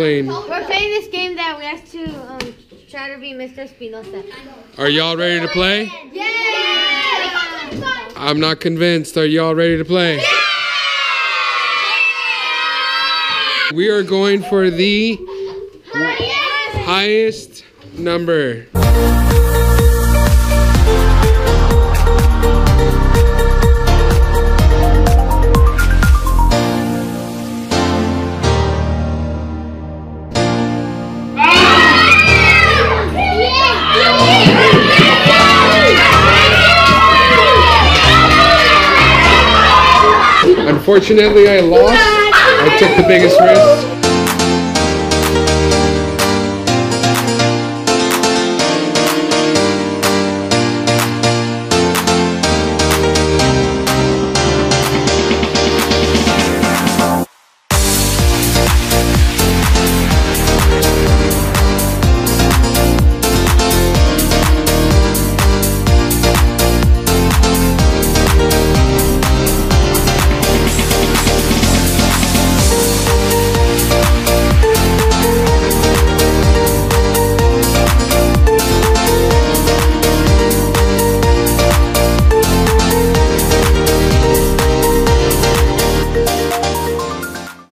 playing? We're playing this game that we have to um, try to be Mr. Espinoza. Are y'all ready to play? Yeah! I'm not convinced. Are y'all ready to play? Yeah. We are going for the highest number. Unfortunately, I lost. I took the biggest risk.